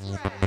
Yeah.